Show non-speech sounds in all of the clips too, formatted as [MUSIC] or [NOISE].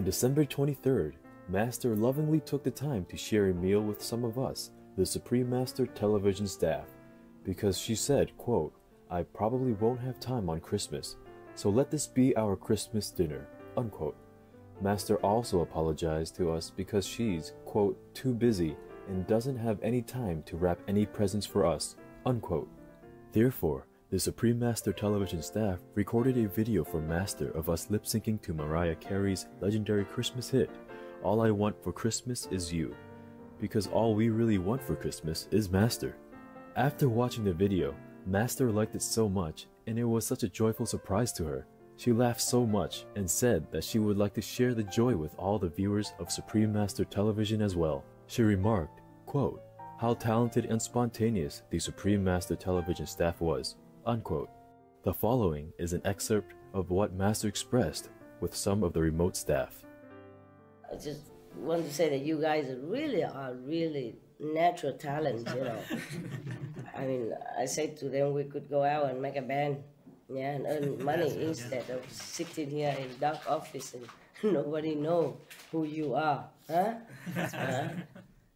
On December 23rd, Master lovingly took the time to share a meal with some of us, the Supreme Master television staff, because she said, quote, I probably won't have time on Christmas, so let this be our Christmas dinner, unquote. Master also apologized to us because she's, quote, too busy and doesn't have any time to wrap any presents for us, unquote. Therefore, the Supreme Master television staff recorded a video for Master of us lip syncing to Mariah Carey's legendary Christmas hit, All I Want for Christmas Is You, because all we really want for Christmas is Master. After watching the video, Master liked it so much, and it was such a joyful surprise to her. She laughed so much and said that she would like to share the joy with all the viewers of Supreme Master Television as well. She remarked, quote, how talented and spontaneous the Supreme Master Television staff was, unquote. The following is an excerpt of what Master expressed with some of the remote staff. I just want to say that you guys really are really natural talent, you know. [LAUGHS] I mean, I said to them we could go out and make a band, yeah, and earn [LAUGHS] money instead of sitting here in dark office and [LAUGHS] nobody know who you are, huh? huh?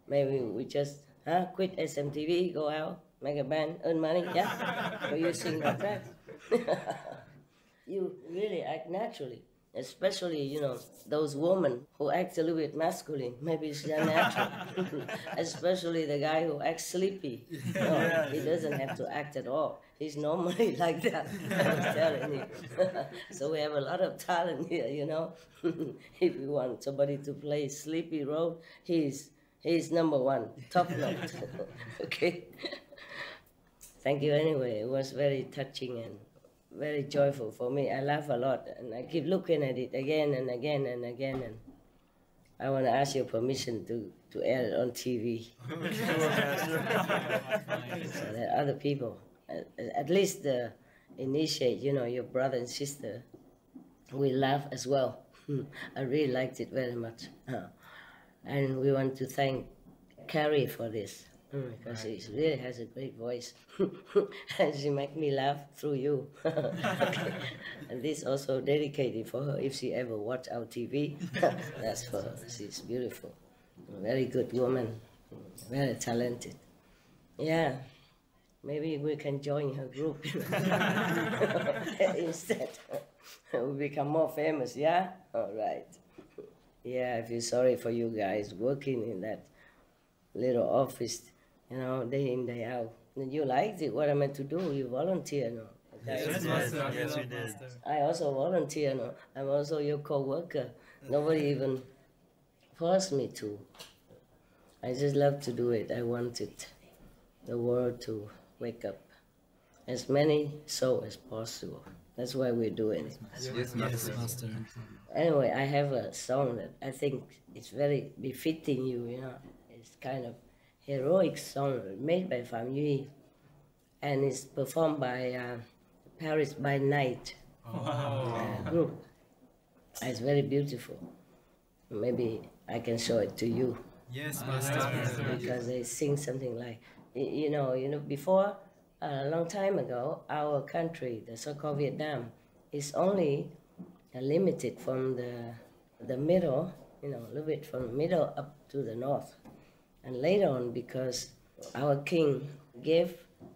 Maybe we just huh, quit SMTV, go out, make a band, earn money, yeah, [LAUGHS] for you sing the tracks. [LAUGHS] you really act naturally especially you know those women who act a little bit masculine. Maybe it's their unnatural [LAUGHS] especially the guy who acts sleepy. No, he doesn't have to act at all. He's normally like that i'm telling you. So we have a lot of talent here you know? If you want somebody to play sleepy role he's he's number one top note okay thank you anyway it was very touching and very joyful for me. I laugh a lot, and I keep looking at it again and again and again. And I want to ask your permission to, to air it on TV, [LAUGHS] so that other people, at, at least the initiate, you know, your brother and sister, will laugh as well. [LAUGHS] I really liked it very much, [LAUGHS] and we want to thank Carey for this. Mm, because she really has a great voice. [LAUGHS] and she make me laugh through you. okay. [LAUGHS] And this also dedicated for her if she ever watch our TV. [LAUGHS] That's for her. She's beautiful. A very good woman. Very talented. Yeah. Maybe we can join her group instead. we become more famous, yeah? All right. Yeah, I feel sorry for you guys working in that little office you know, day in, day out. And you liked it, what I meant to do, you volunteer, no? Yes, master. Yes, we did. I also volunteer, no? I'm also your co-worker. Mm. Nobody even forced me to. I just love to do it. I wanted the world to wake up. As many souls as possible. That's why we're doing it. Yes, master. Yes, master. Anyway, I have a song that I think it's very befitting you, you know. It's kind of heroic song made by Phạm Duy, and it's performed by uh, Paris by Night uh, group. It's very beautiful. Maybe I can show it to you. Yes, master. Because they sing something like, you know, you know, before a long time ago, our country, the so-called Vietnam, is only limited from the the middle, you know, a little bit from the middle up to the north. And later on, because our king gave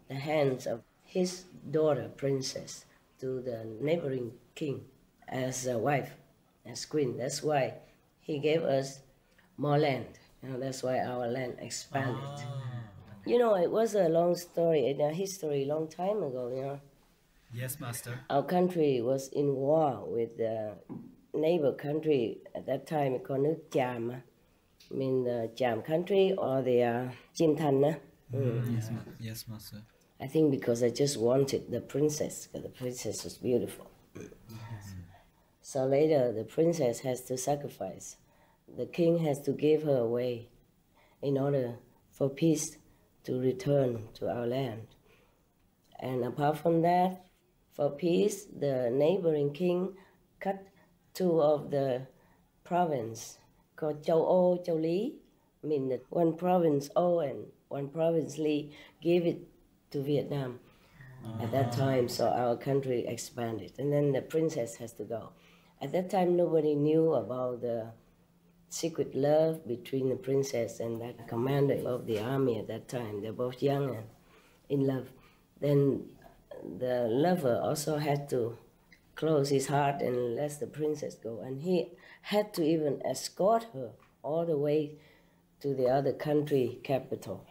the hands of his daughter, princess, to the neighboring king as a wife, as queen. That's why he gave us more land. You know, that's why our land expanded. Ah. You know, it was a long story in a history, long time ago. You know. Yes, master. Our country was in war with the neighbor country at that time called nước Chàm mean the Cham country or the uh, Thanh. Uh? Mm. Yes, yes, master. I think because I just wanted the princess, because the princess was beautiful. Yes. So later, the princess has to sacrifice. The king has to give her away in order for peace to return to our land. And apart from that, for peace, the neighboring king cut two of the province called Châu Ô, Châu Lý, mean that one province O and one province Lý gave it to Vietnam at that time. So our country expanded, and then the princess has to go. At that time, nobody knew about the secret love between the princess and that commander of the army at that time. They're both young and in love. Then the lover also had to close his heart and let the princess go. And he had to even escort her all the way to the other country capital.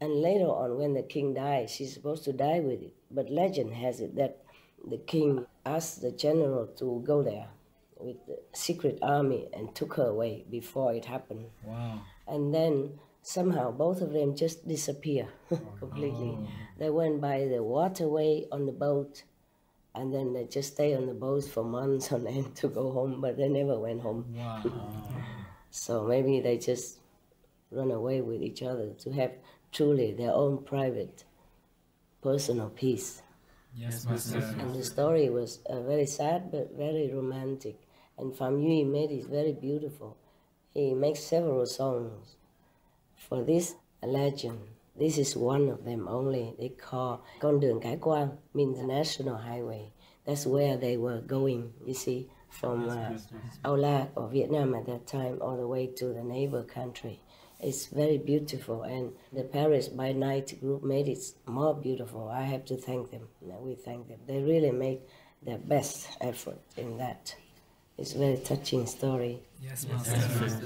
And later on, when the king died, she's supposed to die with it. But legend has it that the king asked the general to go there with the secret army and took her away before it happened. Wow. And then somehow both of them just disappear [LAUGHS] completely. Oh, they went by the waterway on the boat, and then they just stay on the boat for months [LAUGHS] on end to go home, but they never went home. Wow. So maybe they just run away with each other to have truly their own private, personal peace. Yes, Master. And the story was uh, very sad but very romantic. And Pham Duy made it very beautiful. He makes several songs for this legend. This is one of them only. They call Con đường Cái Quang, means national highway. That's where they were going, you see, from uh, Âu Lạc or Vietnam at that time all the way to the neighbor country. It's very beautiful, and the Paris by Night group made it more beautiful. I have to thank them. We thank them. They really made their best effort in that. It's a very touching story. Yes, Master.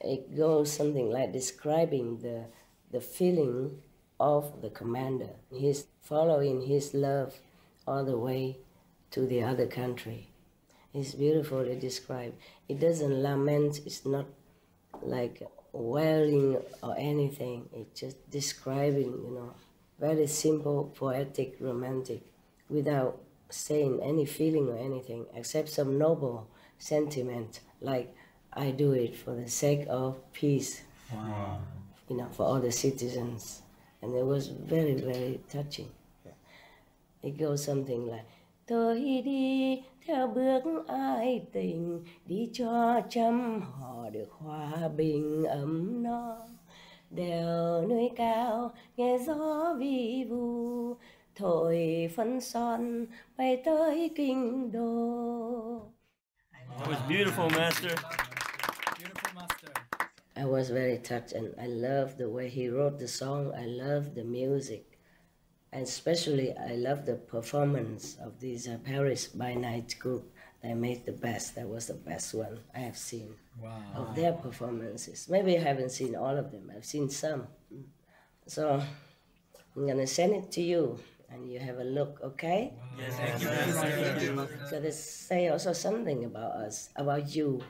It goes something like describing the the feeling of the commander. He's following his love all the way to the other country. It's beautifully described. It doesn't lament. It's not like wailing or anything. It's just describing, you know, very simple, poetic, romantic, without saying any feeling or anything, except some noble sentiment, like I do it for the sake of peace, Wow. You know, for all the citizens. And it was very, very touching. It goes something like Tôi đi theo bước ai tình Đi cho trăm họ được hòa bình ấm no Đèo núi cao nghe gió vi vu Thổi phấn son bay tới kinh đô It was beautiful, Master. Beautiful, Master. I was very touched and I loved the way he wrote the song. I loved the music. And especially, I love the performance of this uh, Paris by Night group. They made the best. That was the best one I have seen Wow. of their performances. Maybe I haven't seen all of them. I've seen some. So I'm gonna send it to you, and you have a look. Okay? Yes, Thank you, Master. Master. So they say also something about us, about you,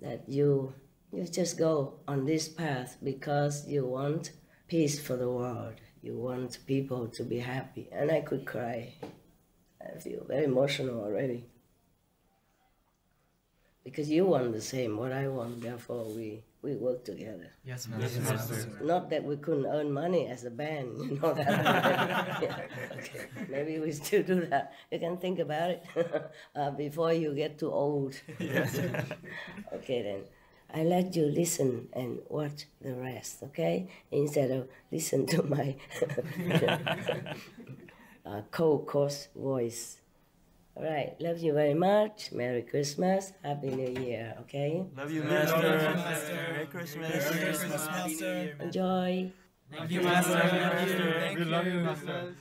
that you you just go on this path because you want peace for the world. You want people to be happy, and I could cry. I feel very emotional already because you want the same what I want. Therefore, we we work together. Yes, Yes, Master. Master. Not that we couldn't earn money as a band, you know that. Yeah, okay. Maybe we still do that. You can think about it [LAUGHS] uh, before you get too old. yes. [LAUGHS] okay, then. I let you listen and watch the rest, okay? Instead of listen to my [LAUGHS] uh, cold, coarse voice. All right, love you very much. Merry Christmas. Happy New Year, okay? Love you, Love you, Master. Master. Merry Christmas. Merry Christmas, Master. Enjoy. Thank you, Master. Thank you. Thank We love you, you. Master. tôi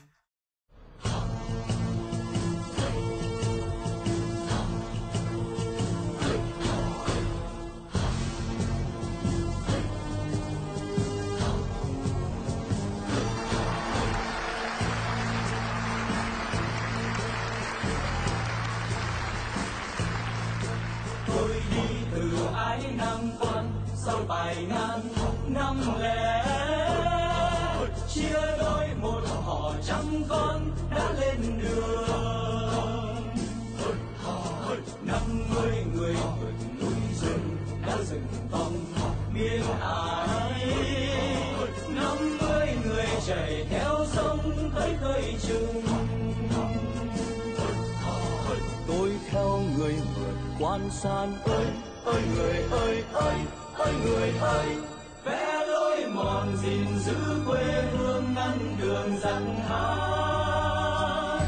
bài ngàn năm lẻ. Chia đôi một họ trăm con đã lên đường. Năm mươi người vượt núi rừng đã rừng vòng biên ải. Năm mươi người chạy theo sông tới khơi chừng tôi theo người vượt quan san. Ơi ơi người ơi ơi ơi người ơi vẽ lối mòn gìn giữ quê hương ngăn đường dặn hát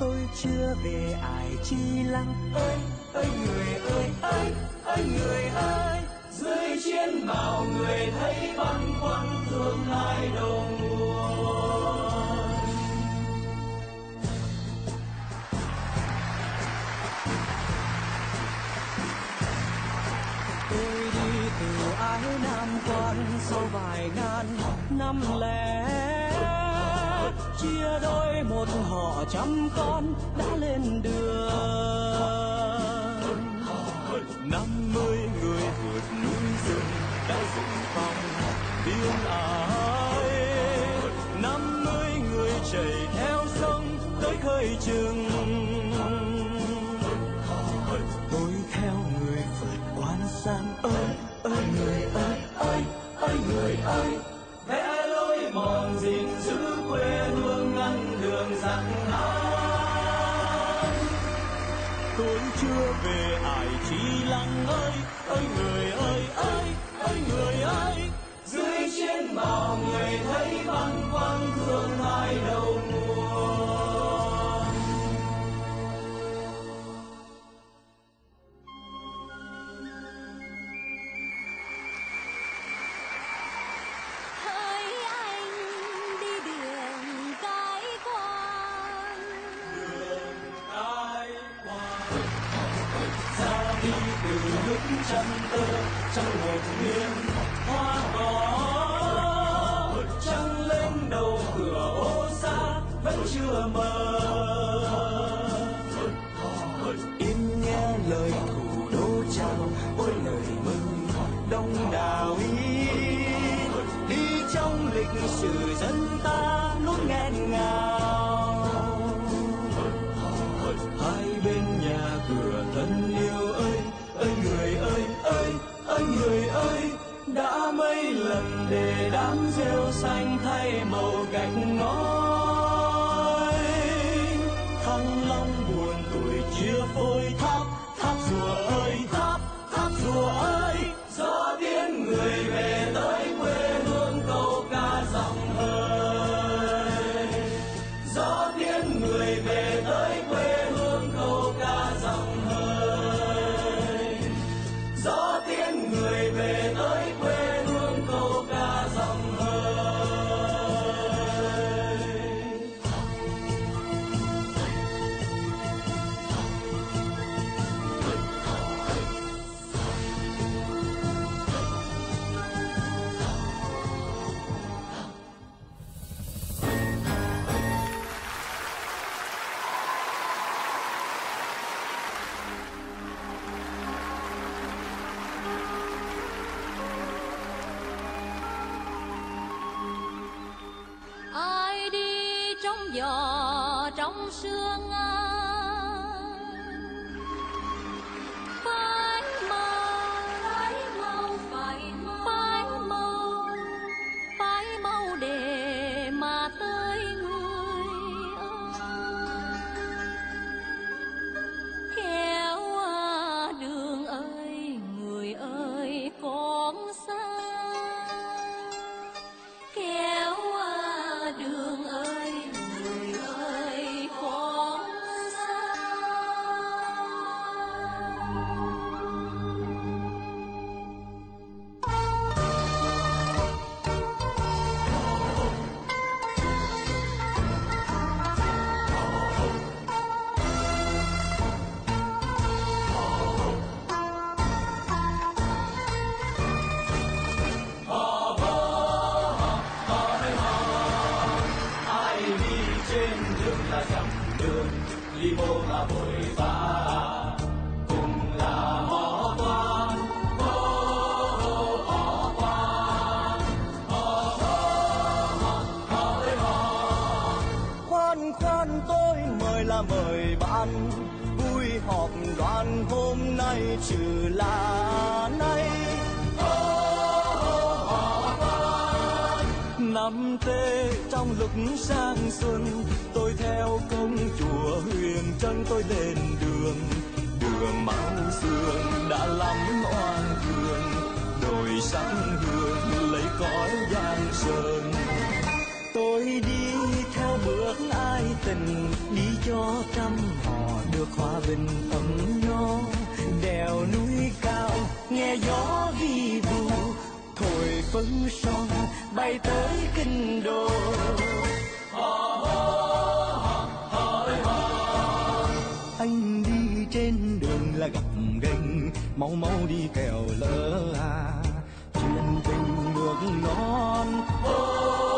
tôi chưa về ai chi lăng. Ơi ơi người ơi ơi ơi người ơi. Dưới chiến mạo người thấy băn khoăn thương hai đầu nguồn tôi ái nam quan sau vài ngàn năm lẻ. Chia đôi một họ trăm con đã lên đường. Năm mươi người vượt núi rừng đã dựng phòng tiếng ái. Năm mươi người chạy theo sông tới khơi chừng. Tôi chưa về ai chi lăng ơi ơi người ơi ơi ơi người ơi. Dưới chiến bào người thấy băn khoăn thương hai đầu vẫn giò trong sương khoan tôi mời là mời bạn. Vui họp đoàn hôm nay trừ là nay. Năm tê trong lúc sang xuân, tôi theo công chúa huyền chân tôi lên đường. Đường máu xương đã lắm oan hương đồi sáng hương lấy cõi giang sơn. Tôi đi theo bước ai tình, đi cho trăm họ được hòa bình ấm no. Đèo núi cao, nghe gió vi vu, thổi phấn son, bay tới kinh đô. Anh đi trên đường là gặp gành, mau mau đi kèo lỡ à chuyện tình nước non. oh.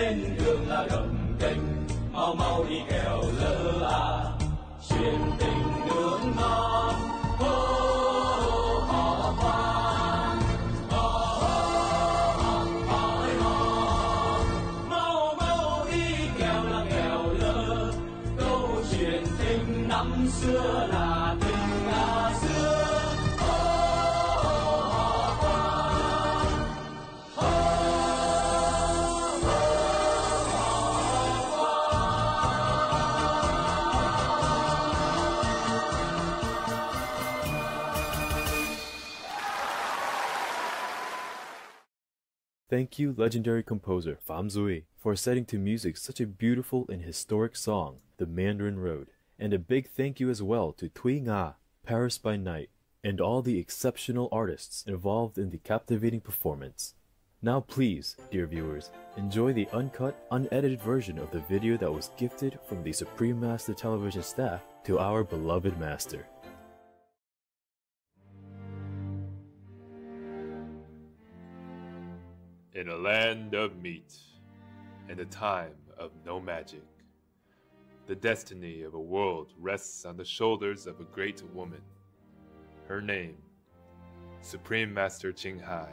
Trên đường là gầm kênh mau mau đi kẻo Thank you, legendary composer Pham Duy, for setting to music such a beautiful and historic song, The Mandarin Road. And a big thank you as well to Thuy Nga, Paris by Night, and all the exceptional artists involved in the captivating performance. Now, please, dear viewers, enjoy the uncut, unedited version of the video that was gifted from the Supreme Master Television staff to our beloved master. In a land of meat, in a time of no magic, the destiny of a world rests on the shoulders of a great woman. Her name, Supreme Master Ching Hai.